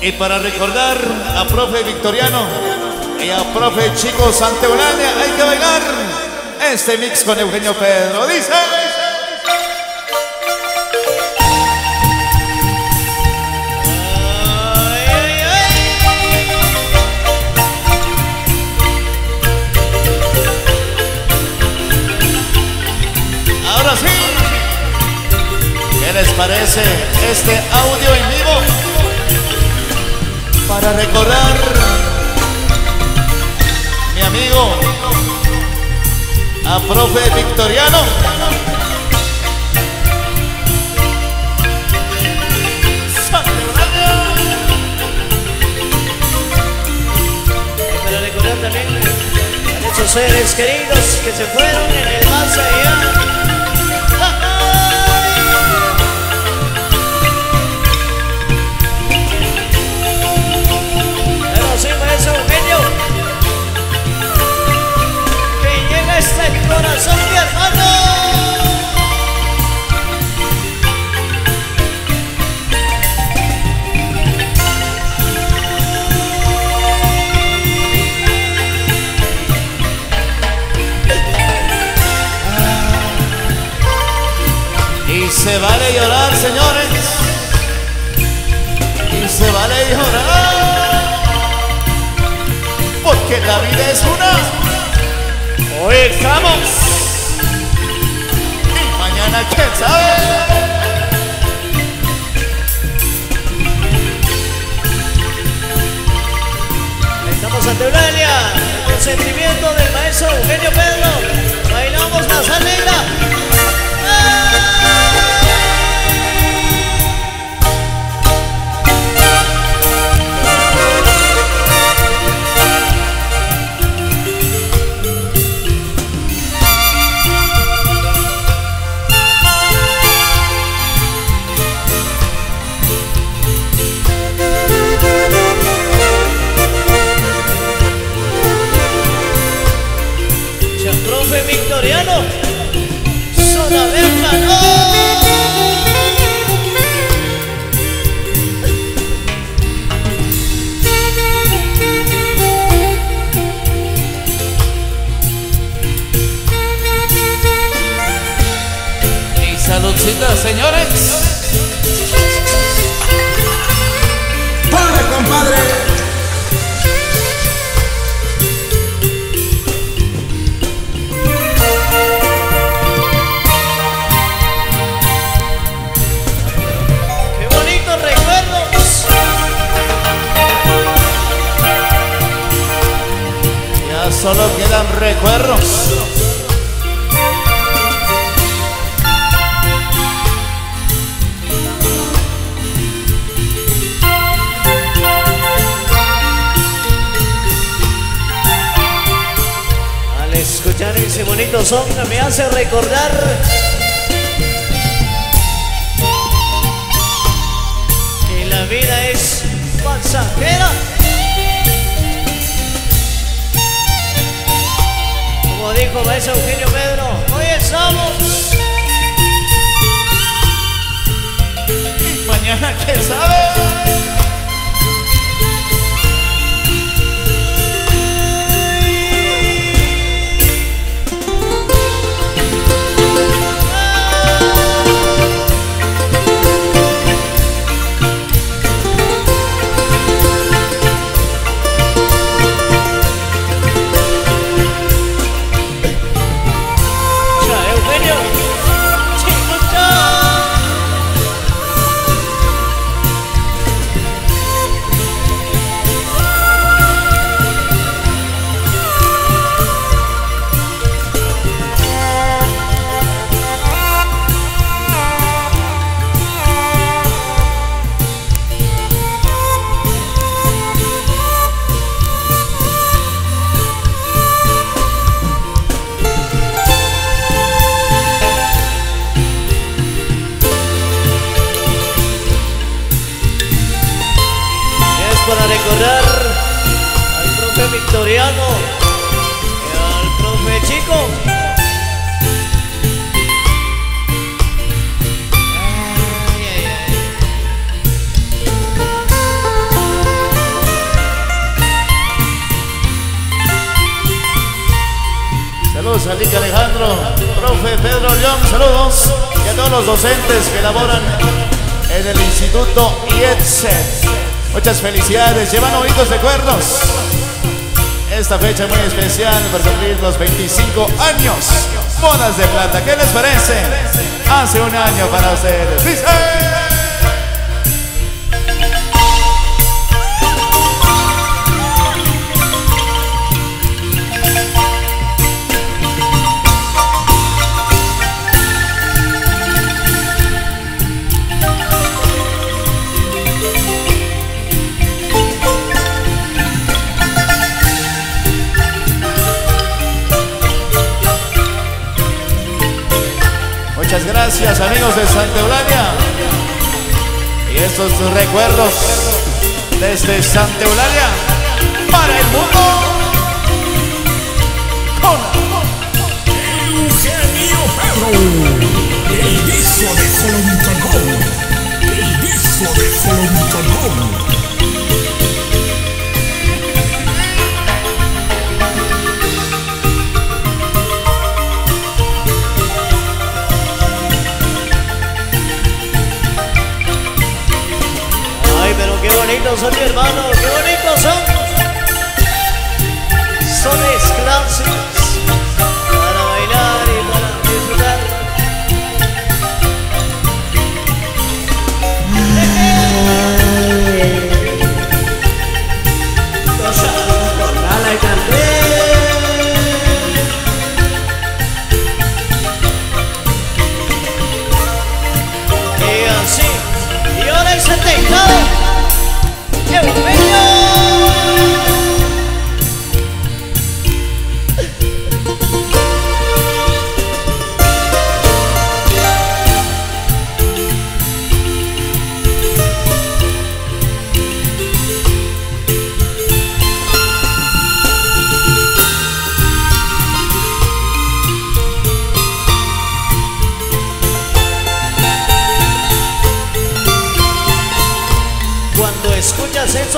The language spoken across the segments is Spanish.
Y para recordar a profe Victoriano y a profe Chico Santeurania, hay que bailar este mix con Eugenio Pedro. Dice. Ahora sí. ¿Qué les parece este audio en vivo? Para recordar mi amigo a profe Victoriano. Para recordar también a esos seres queridos que se fueron en el más allá. Se vale llorar, señores. Y se vale llorar. Porque la vida es una. Hoy estamos. Y mañana quién sabe. Estamos ante Eulalia, el consentimiento del maestro Eugenio Pedro. Bailamos la sal negra. Ya, ese bonito son me hace recordar que la vida es pasajera. Como dijo maestro Eugenio Pedro, hoy estamos. Mañana quién sabe. victoriano al profe chico. Saludos a Lica Alejandro, profe Pedro León, saludos y a todos los docentes que laboran en el Instituto IETSE. Muchas felicidades, llevan oídos recuerdos. Esta fecha muy especial para cumplir los 25 años. Bodas de plata, ¿qué les parece? Hace un año para ustedes. Gracias amigos de Santa Eulalia. Y estos recuerdos desde Santa Eulalia para el mundo. Qué bonitos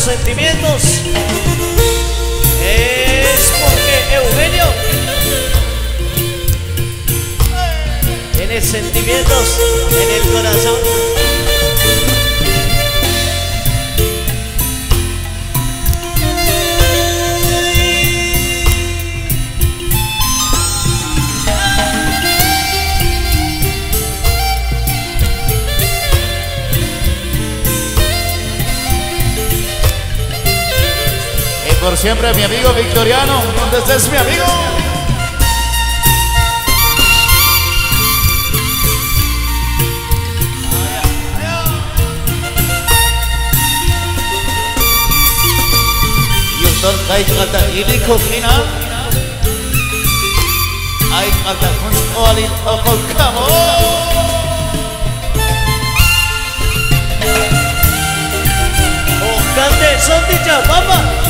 sentimientos es porque Eugenio tiene sentimientos en por siempre mi amigo Victoriano, donde estés mi amigo. Yurtol kay kata ini kokina Ay kata kun olin okol kamo Oh, cante, son dicha, papa.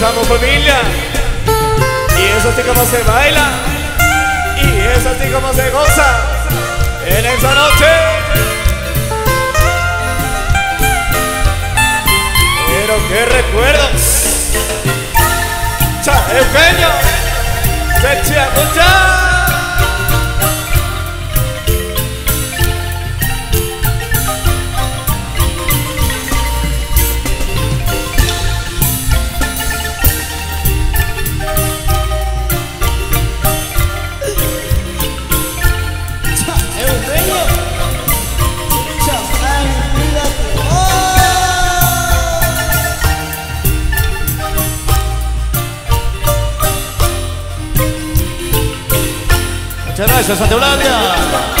Somos familia. Y es así como se baila. Y es así como se goza en esa noche. Pero qué recuerdos. Cha Eugenio. Se mucha. Muchas gracias, Santa Eulalia.